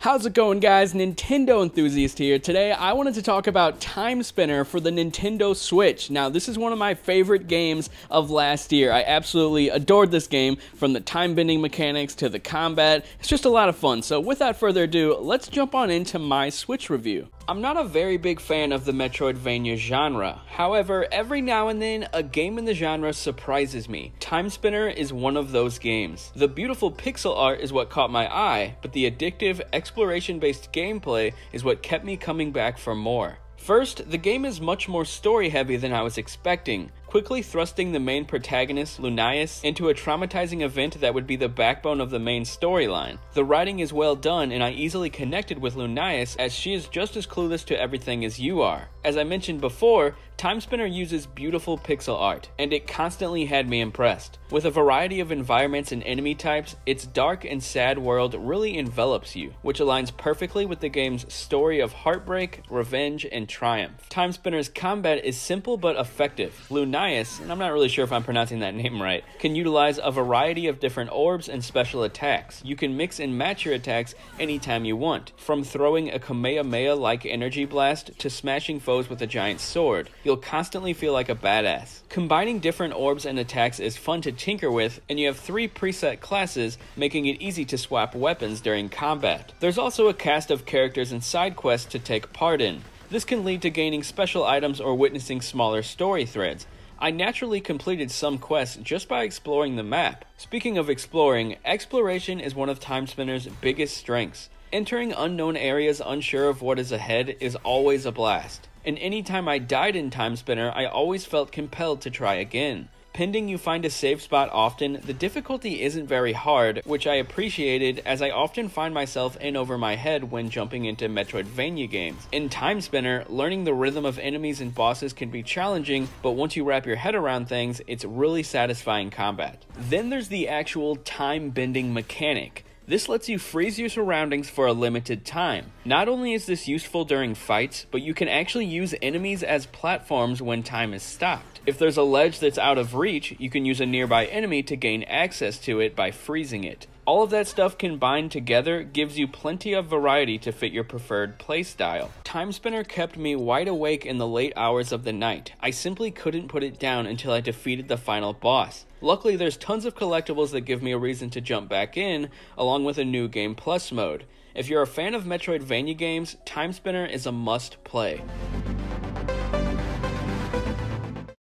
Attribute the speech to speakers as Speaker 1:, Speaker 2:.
Speaker 1: How's it going guys? Nintendo enthusiast here. Today I wanted to talk about Timespinner for the Nintendo Switch. Now this is one of my favorite games of last year. I absolutely adored this game from the time bending mechanics to the combat. It's just a lot of fun. So without further ado, let's jump on into my Switch review. I'm not a very big fan of the Metroidvania genre. However, every now and then, a game in the genre surprises me. Timespinner is one of those games. The beautiful pixel art is what caught my eye, but the addictive, exploration based gameplay is what kept me coming back for more. First, the game is much more story heavy than I was expecting, quickly thrusting the main protagonist, Lunias, into a traumatizing event that would be the backbone of the main storyline. The writing is well done, and I easily connected with Lunias as she is just as clueless to everything as you are. As I mentioned before, Timespinner uses beautiful pixel art, and it constantly had me impressed. With a variety of environments and enemy types, its dark and sad world really envelops you, which aligns perfectly with the game's story of heartbreak, revenge, and triumph. Timespinner's combat is simple but effective. Lunias, and I'm not really sure if I'm pronouncing that name right, can utilize a variety of different orbs and special attacks. You can mix and match your attacks anytime you want, from throwing a Kamehameha-like energy blast to smashing foes with a giant sword you'll constantly feel like a badass. Combining different orbs and attacks is fun to tinker with, and you have three preset classes, making it easy to swap weapons during combat. There's also a cast of characters and side quests to take part in. This can lead to gaining special items or witnessing smaller story threads. I naturally completed some quests just by exploring the map. Speaking of exploring, exploration is one of Timespinner's biggest strengths. Entering unknown areas unsure of what is ahead is always a blast and anytime I died in Timespinner, I always felt compelled to try again. Pending you find a safe spot often, the difficulty isn't very hard, which I appreciated as I often find myself in over my head when jumping into Metroidvania games. In Timespinner, learning the rhythm of enemies and bosses can be challenging, but once you wrap your head around things, it's really satisfying combat. Then there's the actual time bending mechanic. This lets you freeze your surroundings for a limited time. Not only is this useful during fights, but you can actually use enemies as platforms when time is stopped. If there's a ledge that's out of reach, you can use a nearby enemy to gain access to it by freezing it. All of that stuff combined together gives you plenty of variety to fit your preferred playstyle. Timespinner kept me wide awake in the late hours of the night. I simply couldn't put it down until I defeated the final boss. Luckily, there's tons of collectibles that give me a reason to jump back in, along with a new game plus mode. If you're a fan of Metroidvania games, Timespinner is a must play.